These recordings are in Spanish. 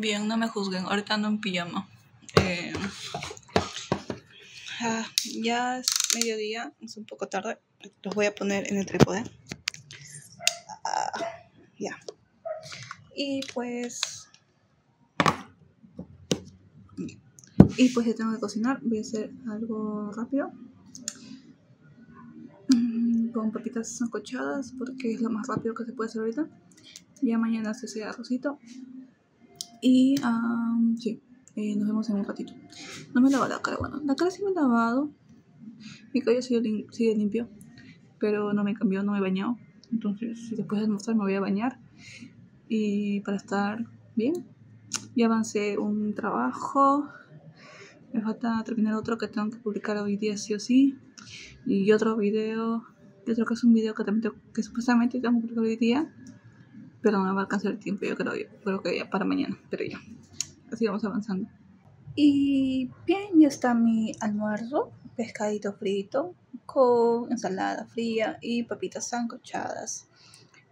Bien, no me juzguen, ahorita ando en pijama. Eh, ah, ya es mediodía, es un poco tarde. Los voy a poner en el trípode. Ah, ya. Y pues. Y pues ya tengo que cocinar. Voy a hacer algo rápido. Mm, Con papitas sancochadas porque es lo más rápido que se puede hacer ahorita. Ya mañana se hace arrocito. Y am, sí, eh, nos vemos en un ratito. No me he lavado la cara, bueno, la cara sí me he lavado. Mi cabello sigue, lim- sigue limpio, pero no me cambió, no me he bañado. Entonces, después de almorzar me voy a bañar. Y para estar bien, ya avancé un trabajo. Me falta terminar otro que tengo que publicar hoy día sí o sí. Y otro video, y otro que es un video que también que supuestamente tengo que publicar hoy día pero no me va a alcanzar el tiempo, yo creo, yo creo que ya para mañana, pero ya, así vamos avanzando. Y bien, ya está mi almuerzo, pescadito frito con ensalada fría y papitas sancochadas.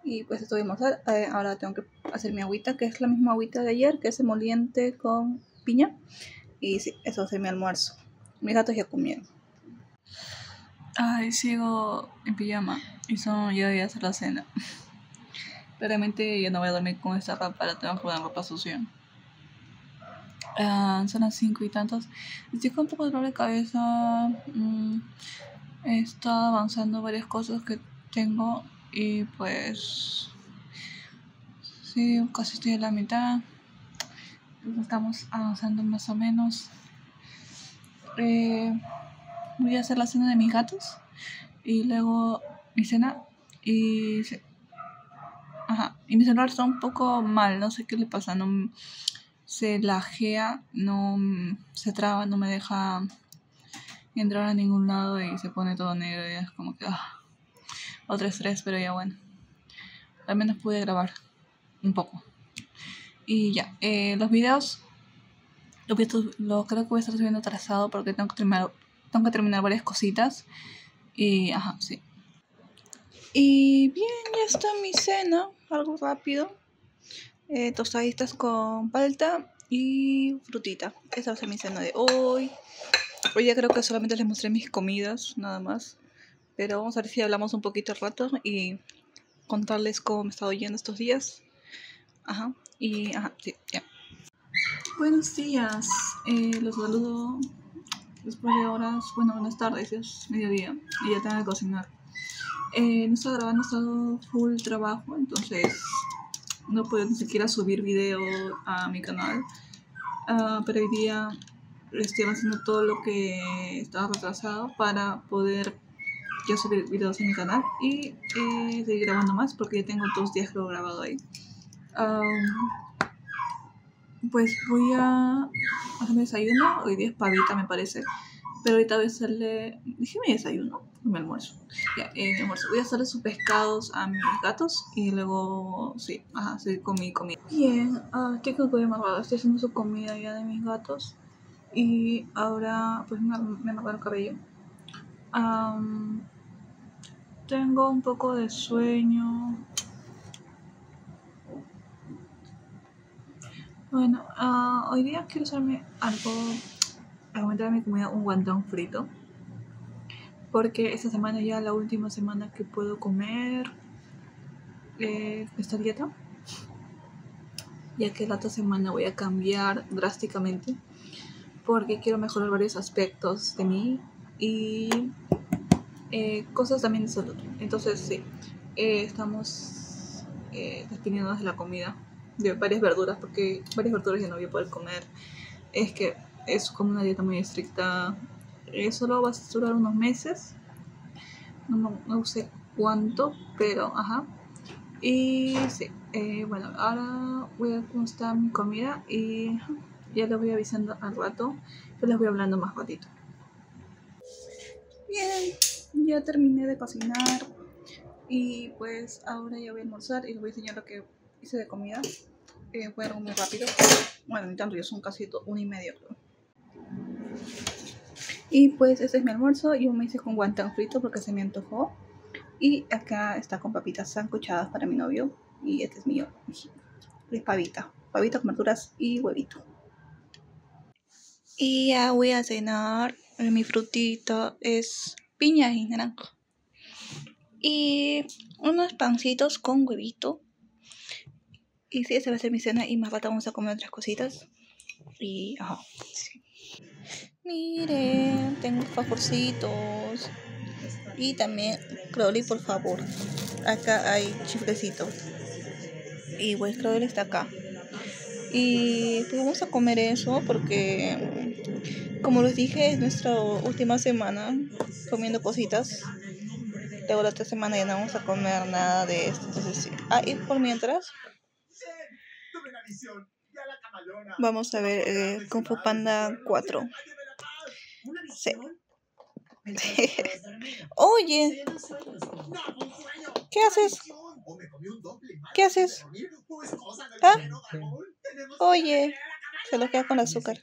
Y pues estoy almorzar, eh, ahora tengo que hacer mi agüita, que es la misma agüita de ayer, que es emoliente con piña. Y sí, eso ser mi almuerzo. Mis gatos ya comieron. Ay, sigo en pijama y son ya voy a hacer la cena. Claramente ya no voy a dormir con esta ropa, la tengo que poner ropa sucia. Ah, son las cinco y tantos. Estoy con un poco de dolor de cabeza. mm, he estado avanzando varias cosas que tengo y pues... Sí, casi estoy a la mitad. Estamos avanzando más o menos. Eh, voy a hacer la cena de mis gatos y luego mi cena y Ajá, y mi celular está un poco mal, no sé qué le pasa, no se lajea, no se traba, no me deja entrar a ningún lado y se pone todo negro y es como que ah, otro estrés, pero ya bueno. Al menos pude grabar un poco. Y ya, eh, los videos los, los creo que voy a estar subiendo atrasado porque tengo que terminar, tengo que terminar varias cositas. Y ajá, sí. Y bien, ya está mi cena, algo rápido. Eh, tostaditas con palta y frutita. Esa va a ser mi cena de hoy. Hoy ya creo que solamente les mostré mis comidas, nada más. Pero vamos a ver si hablamos un poquito rato y contarles cómo me he estado yendo estos días. Ajá, y ajá, sí, ya. Buenos días, eh, los saludo después de horas, bueno, buenas tardes, es mediodía y ya tengo que cocinar. Eh, no estaba grabando, he estado full trabajo, entonces no puedo ni siquiera subir video a mi canal. Ah, pero hoy día estoy haciendo todo lo que estaba retrasado para poder ya subir videos en mi canal y eh, seguir grabando más porque ya tengo dos días que lo he grabado ahí. Am, pues voy a hacer mi desayuno. Hoy día es pavita, me parece. Pero ahorita voy a hacerle. Dije mi desayuno, mi almuerzo. Ya, eh, almuerzo. Voy a hacerle sus pescados a mis gatos y luego, sí, ajá, seguir con mi comida. Bien, ah, estoy con amarrado. Estoy haciendo su comida ya de mis gatos. Y ahora, pues me, me el cabello. Am, tengo un poco de sueño. Bueno, ah, hoy día quiero hacerme algo, aumentar mi comida, un guantón frito. Porque esta semana ya la última semana que puedo comer eh, esta dieta. Ya que la otra semana voy a cambiar drásticamente. Porque quiero mejorar varios aspectos de mí y eh, cosas también de salud. Entonces, sí, eh, estamos despidiéndonos de la comida de varias verduras, porque varias verduras ya no voy a poder comer. Es que es como una dieta muy estricta. Eh, solo va a durar unos meses. No, sé cuánto, pero ajá. Y sí, eh, bueno, ahora voy a ver cómo está mi comida y ya les voy avisando al rato. Yo les voy hablando más ratito. Bien, ya terminé de cocinar y pues ahora ya voy a almorzar y les voy a enseñar lo que hice de comida. Eh, fue algo muy rápido. Bueno, ni tanto, ya son casi una y media. creo. Y pues este es mi almuerzo. Yo me hice con guantán frito porque se me antojó. Y acá está con papitas sancochadas para mi novio. Y este es mío. Es pavita. pavito con verduras y huevito. Y ya voy a cenar. Mi frutito es piña y naranja. Y unos pancitos con huevito. Y sí, esa va a ser mi cena. Y más rato vamos a comer otras cositas. Y, ajá, sí. Miren, tengo favorcitos. Y también, Crowley, por favor. Acá hay chiflecito. Y pues Crowley está acá. Y pues vamos a comer eso porque, como les dije, es nuestra última semana comiendo cositas. Luego la otra semana ya no vamos a comer nada de esto. Entonces, sí. Ah, y por mientras, vamos a ver eh, Panda 4. Sí. Oye, ¿qué haces? ¿Qué haces? ¿Ah? Oye, se lo queda con azúcar.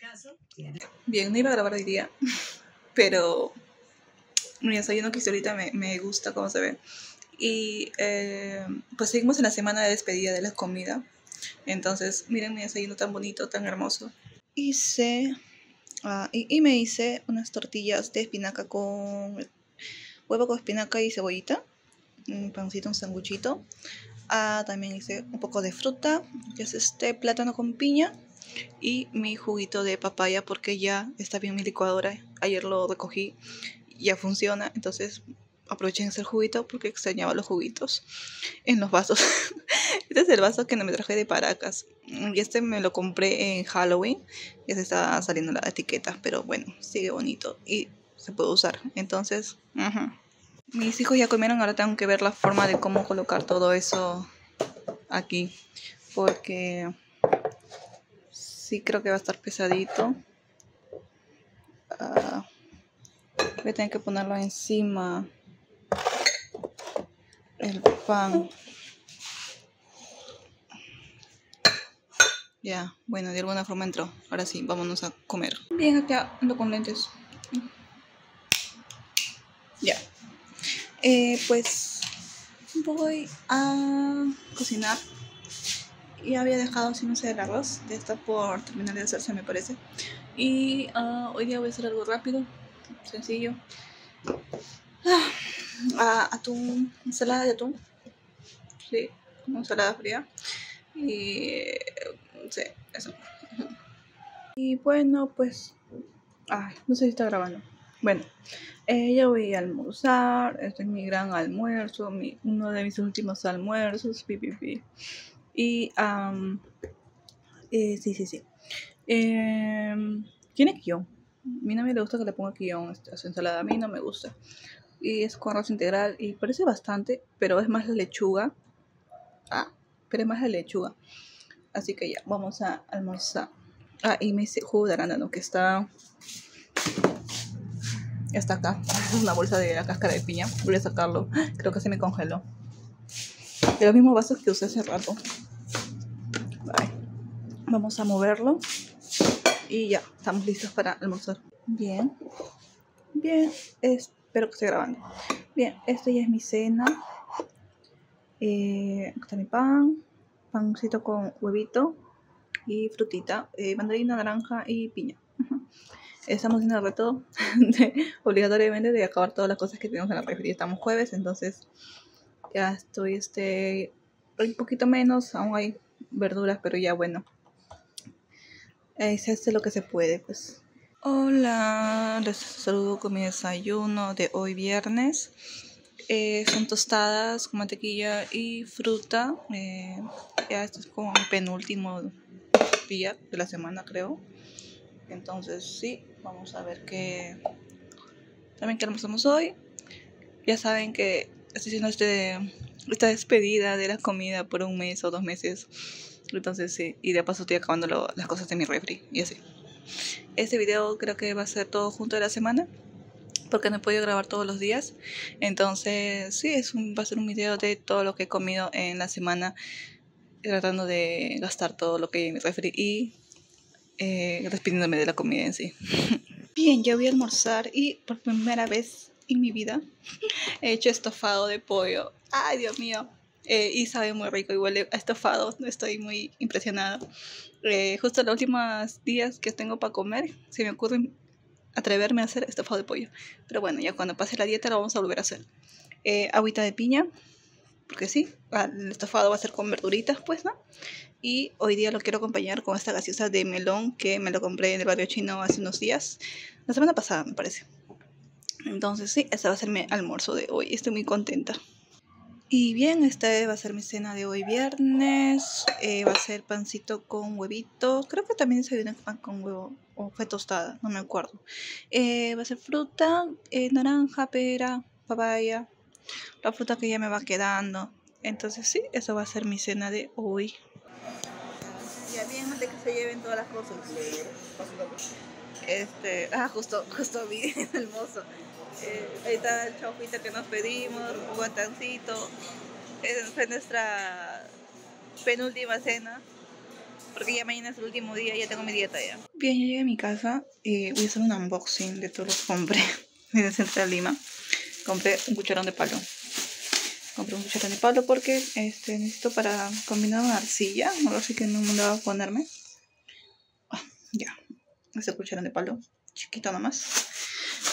Bien, no iba a grabar hoy día, pero mi desayuno que hice ahorita me, me gusta cómo se ve. Y eh, pues seguimos en la semana de despedida de la comida. Entonces, miren mi desayuno tan bonito, tan hermoso. Hice Ah, y, me hice unas tortillas de espinaca con huevo con espinaca y cebollita. Un pancito, un sanguchito. Ah, también hice un poco de fruta, que es este plátano con piña. Y mi juguito de papaya, porque ya está bien mi licuadora. Ayer lo recogí, ya funciona. Entonces aproveché en hacer juguito porque extrañaba los juguitos en los vasos. este es el vaso que no me traje de Paracas. Y este me lo compré en Halloween. Ya se está saliendo la etiqueta, pero bueno, sigue bonito y se puede usar. Entonces, mis hijos ya comieron, ahora tengo que ver la forma de cómo colocar todo eso aquí. Porque sí creo que va a estar pesadito. Ah, voy a tener que ponerlo encima el pan. Ya, bueno, de alguna forma entró. Ahora sí, vámonos a comer. Bien, acá ando con lentes. Ya. Eh, pues voy a cocinar. Ya había dejado sin hacer el arroz. Ya está por terminar de hacerse, me parece. Y uh, hoy día voy a hacer algo rápido, sencillo. Ah, atún, ensalada de atún. Sí, ensalada fría. Y sí, eso. Y bueno, pues. Ay, no sé si está grabando. Bueno, eh, ya voy a almorzar. Este es mi gran almuerzo, mi, uno de mis últimos almuerzos. Pi, Y, um, eh, sí, sí, sí. Eh, tiene guion. A mí no me gusta que le ponga guion a ensalada. A mí no me gusta. Y es con arroz integral y parece bastante, pero es más la lechuga. Ah, pero es más la lechuga. Así que ya, vamos a almorzar. Ah, y me hice jugo de arándano que está... Está acá. Es una bolsa de la cáscara de piña. Voy a sacarlo. Creo que se me congeló. De los mismos vasos que usé hace rato. Vamos a moverlo. Y ya, estamos listos para almorzar. Bien. Bien. Espero que esté grabando. Bien, esto ya es mi cena. Eh, está mi pan pancito con huevito y frutita, eh, mandarina, naranja y piña. Estamos haciendo el reto obligatoriamente de acabar todas las cosas que tenemos en la refri. Estamos jueves, entonces ya estoy este un poquito menos, aún hay verduras, pero ya bueno. Se hace lo que se puede, pues. Hola, les saludo con mi desayuno de hoy viernes. Eh, son tostadas con mantequilla y fruta. Eh, ya esto es como el penúltimo día de la semana, creo. Entonces, sí, vamos a ver qué. También qué almorzamos hoy. Ya saben que estoy haciendo este, esta despedida de la comida por un mes o dos meses. Entonces, sí, y de paso estoy acabando las cosas de mi refri y así. Este video creo que va a ser todo junto de la semana porque no he podido grabar todos los días. Entonces, sí, es un, va a ser un video de todo lo que he comido en la semana, tratando de gastar todo lo que me referí y eh, despidiéndome de la comida en sí. Bien, ya voy a almorzar y por primera vez en mi vida he hecho estofado de pollo. Ay, Dios mío. Eh, y sabe muy rico huele a estofado. Estoy muy impresionada. Eh, justo los últimos días que tengo para comer, se me ocurre atreverme a hacer estofado de pollo. Pero bueno, ya cuando pase la dieta lo vamos a volver a hacer. Eh, agüita de piña, porque sí, el estofado va a ser con verduritas, pues, ¿no? Y hoy día lo quiero acompañar con esta gaseosa de melón que me lo compré en el barrio chino hace unos días, la semana pasada me parece. Entonces sí, ese va a ser mi almuerzo de hoy, estoy muy contenta. Y bien, esta va a ser mi cena de hoy viernes. Eh, va a ser pancito con huevito. Creo que también viene pan con huevo o fue tostada, no me acuerdo. Eh, va a ser fruta, eh, naranja, pera, papaya. La fruta que ya me va quedando. Entonces sí, eso va a ser mi cena de hoy. Ya bien, de que se lleven todas las cosas. Este, ah, justo, justo vi el mozo. Eh, ahí está el chaufita que nos pedimos, un guantancito. Fue nuestra penúltima cena. Porque ya mañana es el último día, ya tengo mi dieta ya. Bien, ya llegué a mi casa y voy a hacer un unboxing de todo lo que compré en el centro de Lima. Compré un cucharón de palo. Compré un cucharón de palo porque este, necesito para combinar una arcilla. No sé qué no me a ponerme. Ah, ya, este cucharón de palo. Chiquito nomás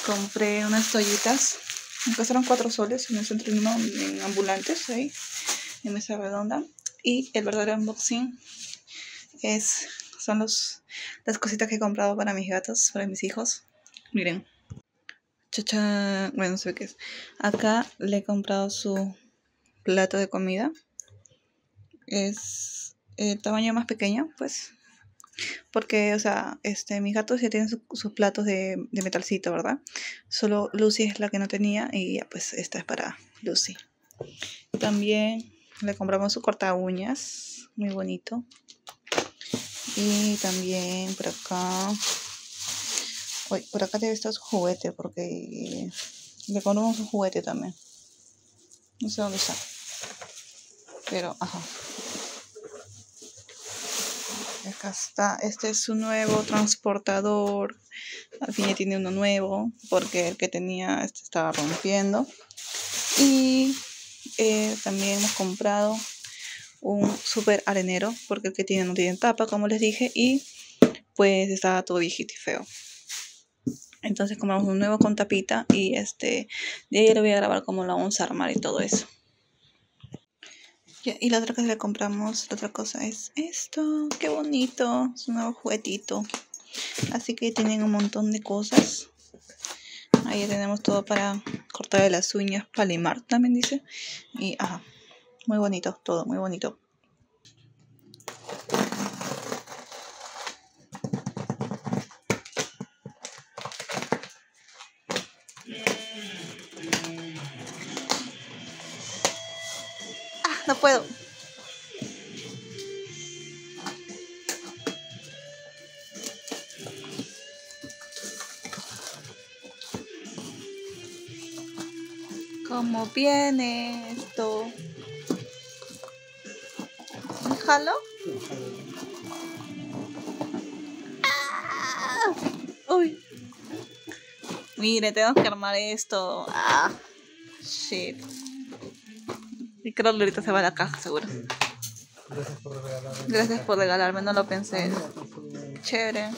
compré unas toallitas. Me costaron 4 soles en el centro de en ambulantes, ahí, en mesa redonda. Y el verdadero unboxing es, son los, las cositas que he comprado para mis gatos, para mis hijos. Miren. Chacha, bueno, no sé qué es. Acá le he comprado su plato de comida. Es el tamaño más pequeño, pues porque, o sea, este, mis gatos ya tienen sus platos de, de, metalcito, ¿verdad? Solo Lucy es la que no tenía y ya, pues esta es para Lucy. También le compramos su corta uñas, muy bonito. Y también por acá, uy, por acá debe estar su juguete porque le compramos su juguete también. No sé dónde está. Pero, ajá. Acá este es su nuevo transportador. Al fin ya tiene uno nuevo porque el que tenía este estaba rompiendo. Y eh, también hemos comprado un super arenero porque el que tiene no tiene tapa, como les dije, y pues estaba todo viejito y feo. Entonces compramos un nuevo con tapita y este de ahí le voy a grabar cómo lo vamos a armar y todo eso y la otra cosa que le compramos, la otra cosa es esto. Qué bonito. Es un nuevo juguetito. Así que tienen un montón de cosas. Ahí tenemos todo para cortar las uñas. Para limar también dice. Y ajá. Muy bonito. Todo muy bonito. No puedo. ¿Cómo viene esto? ¿Déjalo? ¡Ah! Uy. Mire, tenemos que armar esto. Ah. Shit. Y creo que ahorita se va a la caja, seguro. Gracias por regalarme. Gracias por regalarme, no lo pensé. Chévere.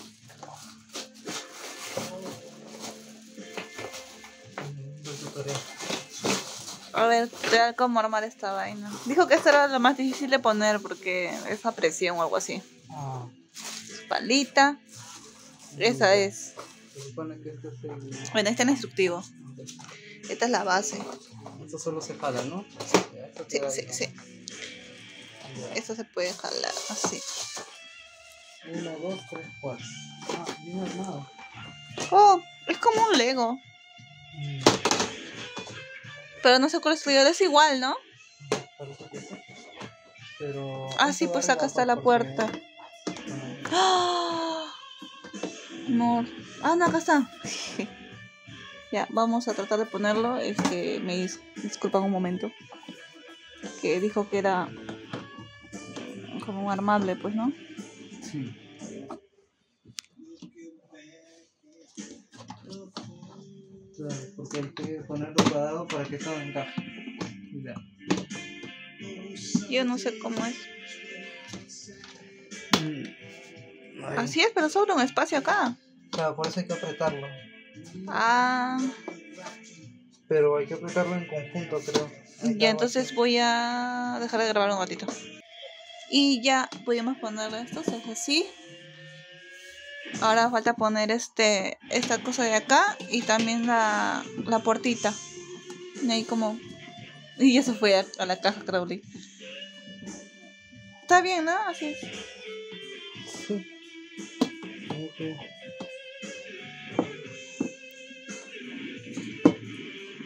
A ver, ver cómo armar esta vaina. Dijo que esto era lo más difícil de poner porque es a presión o algo así. Ah. Palita. Esa es. Bueno, este es instructivo. Esta es la base. Esto solo se jala, ¿no? Sí, sí, sí. Esto se puede jalar así. Uno, dos, tres, cuatro. Ah, bien armado. Oh, es como un Lego. Mm. Pero no sé cuál es es igual, ¿no? Pero. Ah, sí, pues acá está la puerta. ¡Ah! No. Ah, no, acá está. Ya, vamos a tratar de ponerlo. Es que me dis disculpan un momento. Que dijo que era como un armable, pues, ¿no? Sí. Claro, porque hay que ponerlo cuadrado para que todo encaje. Ya. Yo no sé cómo es. Mm. Así es, pero sobra un espacio acá. Claro, por eso hay que apretarlo. Ah, Pero hay que apretarlo en conjunto, creo. Ya entonces voy a dejar de grabar un ratito. Y ya podemos ponerle esto, hace así. Ahora falta poner este esta cosa de acá y también la, la puertita. Y ahí como... Y ya se fue a, a la caja Crowley. Está bien, ¿no? Así. Sí.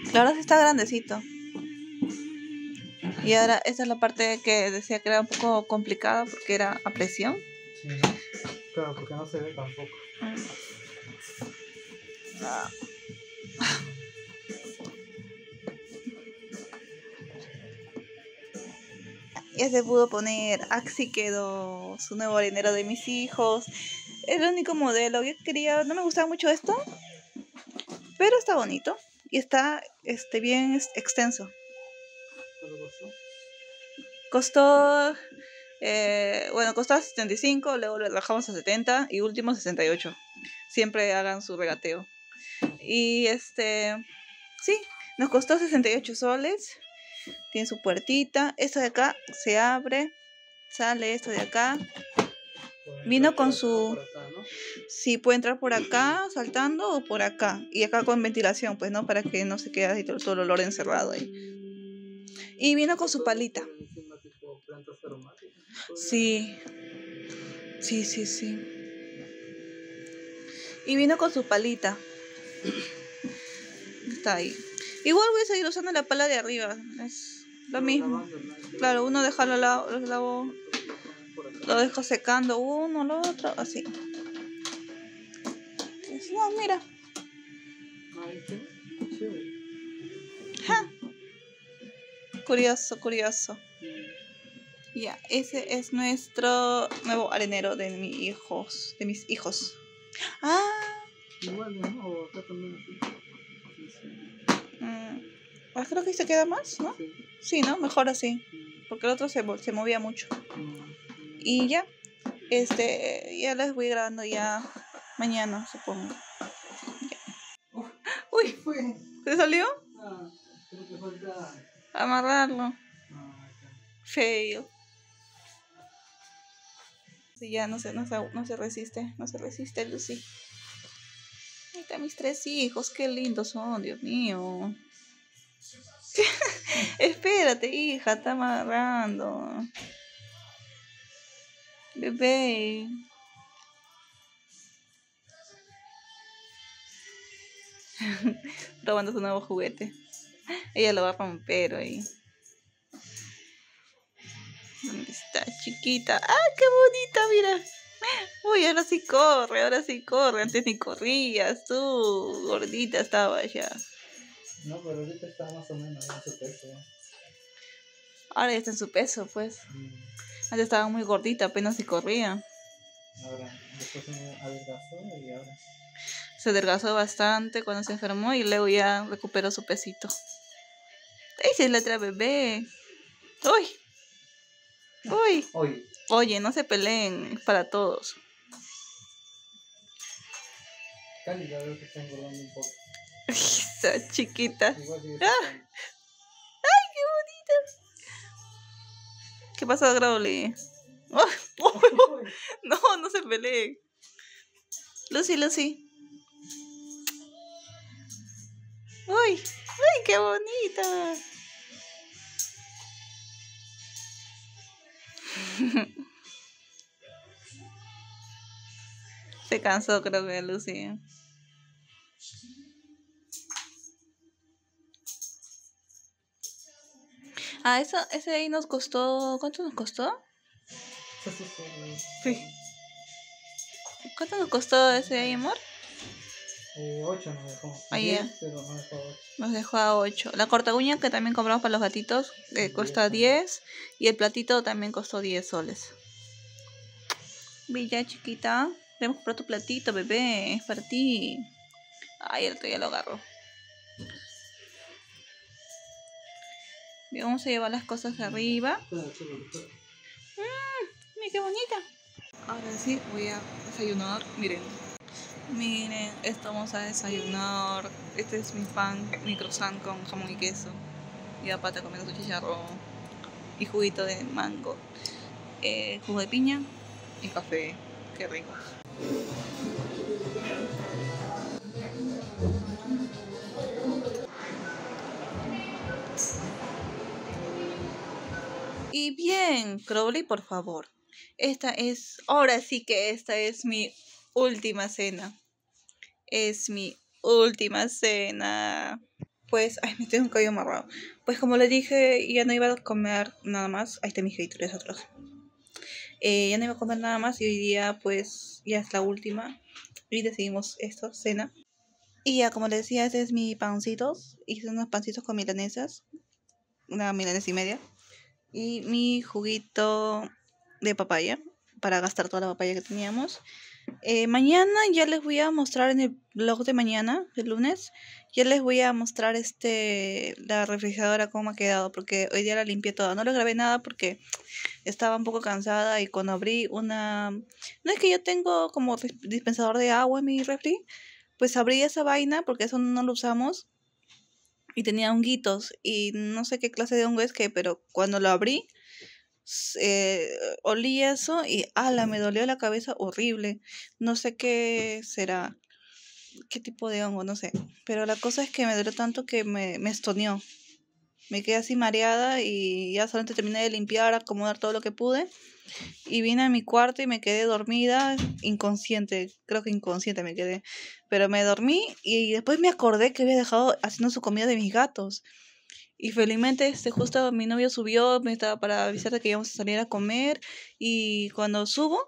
Ok. Ahora sí está grandecito. Y ahora esta es la parte que decía que era un poco complicada porque era a presión. Sí, ¿no? Claro, porque no se ve tampoco. Ah. Ya se pudo poner, Axi quedó su nuevo arenero de mis hijos. El único modelo. Yo quería, no me gustaba mucho esto, pero está bonito y está este bien extenso. Costó, eh, bueno, costó 75, luego lo bajamos a 70 y último 68. Siempre hagan su regateo. Y este, sí, nos costó 68 soles. Tiene su puertita. Esto de acá se abre, sale esto de acá. Vino con su- acá, ¿no? Sí, puede entrar por acá saltando o por acá. Y acá con ventilación, pues, ¿no? Para que no se quede todo, todo el olor encerrado ahí. Y vino con su palita. Sí. Sí, sí, sí. Y vino con su palita. Está ahí. Igual voy a seguir usando la pala de arriba. Es lo mismo. Claro, uno deja lo lavo- lo dejo secando uno, lo otro, así. No, mira. Chévere. Ja. Curioso, curioso. Ya, ese es nuestro nuevo arenero de mis hijos, de mis hijos. Ah, Igual, ¿no? O acá también así. Sí, sí. mm, ah, creo que se queda más, ¿no? Sí. Sí, ¿no? Mejor así, porque el otro se, se movía mucho. mm, Y ya, este, ya les voy grabando ya mañana, supongo. Uy. ¿se salió? Amarrarlo. Fail. Sí, ya no se, no, se, no se resiste, no se resiste, Lucy. Ahí están mis tres hijos, qué lindos son, Dios mío. Espérate, hija, está amarrando. Bebé. Probando su nuevo juguete. Ella lo va a romper ahí. ¿Dónde está, chiquita? ¡Ah, qué bonita, mira! Uy, ahora sí corre, ahora sí corre. Antes ni corrías, tú, gordita estabas ya. No, pero ahorita está más o menos en su peso. Ahora ya está en su peso, pues. Mm, Antes estaba muy gordita, apenas si corría. Ahora, después se adelgazó y ahora. Se adelgazó bastante cuando se enfermó y luego ya recuperó su pesito. ¡Esa es la otra bebé! ¡Uy! ¡Uy! Oye, Oye, no se peleen, es para todos. Cali ya veo que está engordando un poco. Esa chiquita. Igual Ah. estando. ¿Qué pasó, Growly? ¡Oh! No, no se peleen. Lucy, Lucy. ¡Uy! ¡Ay, qué bonita! Se cansó, creo que Lucy. Ah, eso, ese ahí nos costó. ¿Cuánto nos costó? Sí. ¿Cuánto nos costó ese ahí, amor? Eh, 8 nos dejó. Ah, 10, ya. pero no dejó 8. Nos dejó a 8. La corta uña que también compramos para los gatitos eh, cuesta 10. Y el platito también costó 10 soles. Villa chiquita. Debemos comprar tu platito, bebé. Es para ti. Ay, el otro ya lo agarró. Y vamos a llevar las cosas arriba. Espera, espera. Mira qué bonita. Ahora sí voy a desayunar. Miren. Miren, esto vamos a desayunar. Este es mi pan, mi croissant con jamón y queso. Y aparte comiendo su chicharrón. Y juguito de mango. Eh, jugo de piña y café. Qué rico. Bien, Crowley, por favor. Esta es, ahora sí que esta es mi última cena. Es mi última cena. Pues, ay, me tengo un cabello amarrado. Pues como le dije, ya no iba a comer nada más. Ahí está mi haters atrás. Eh, ya no iba a comer nada más y hoy día pues ya es la última. Y decidimos esto, cena. Y ya como les decía, este es mi pancitos. Hice unos pancitos con milanesas. Una milanesa y media. Y mi juguito de papaya. Para gastar toda la papaya que teníamos. Eh, mañana ya les voy a mostrar en el blog de mañana, el lunes, ya les voy a mostrar este la refrigeradora cómo ha quedado, porque hoy día la limpié toda. No les grabé nada porque estaba un poco cansada y cuando abrí una... No es que yo tengo como dis- dispensador de agua en mi refri, pues abrí esa vaina porque eso no lo usamos y tenía honguitos y no sé qué clase de hongo es que, pero cuando lo abrí eh, olí eso y ala, me dolió la cabeza horrible. No sé qué será, qué tipo de hongo, no sé. Pero la cosa es que me dolió tanto que me, me estoneó. Me quedé así mareada y ya solamente terminé de limpiar, acomodar todo lo que pude. Y vine a mi cuarto y me quedé dormida, inconsciente, creo que inconsciente me quedé. Pero me dormí y después me acordé que había dejado haciendo su comida de mis gatos. Y felizmente este, justo mi novio subió, me estaba para avisar que íbamos a salir a comer. Y cuando subo,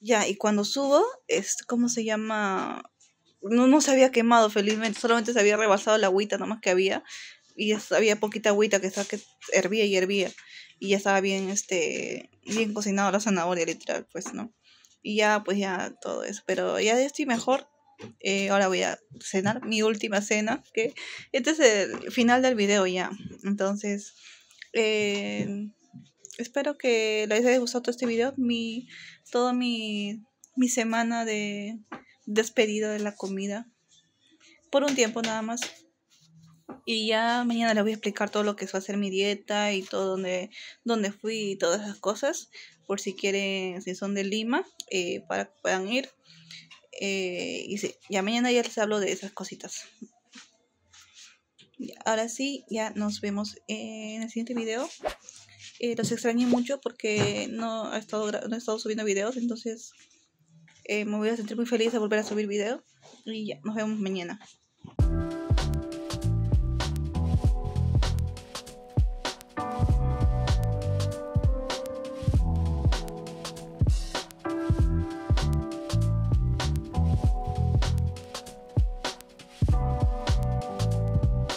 ya, y cuando subo, es, ¿cómo se llama? No, no se había quemado felizmente, solamente se había rebasado la agüita nomás que había. Y es- había poquita agüita que, estaba, que hervía y hervía. Y ya estaba bien, este, bien cocinado la zanahoria, literal, pues, ¿no? Y ya, pues ya todo eso. Pero ya estoy mejor. Eh, ahora voy a cenar, mi última cena, que este es el final del video ya. Entonces, eh, espero que les haya gustado todo este video. Mi, toda mi, mi semana de despedida de la comida. Por un tiempo nada más. Y ya mañana les voy a explicar todo lo que va a ser mi dieta y todo donde, donde fui y todas esas cosas. Por si quieren, si son de Lima, eh, para que puedan ir. Eh, y sí, ya mañana ya les hablo de esas cositas. Ahora sí, ya nos vemos en el siguiente video. Eh, los extrañé mucho porque no he estado, no he estado subiendo videos, entonces me voy a sentir muy feliz de volver a subir videos. Y ya, nos vemos mañana.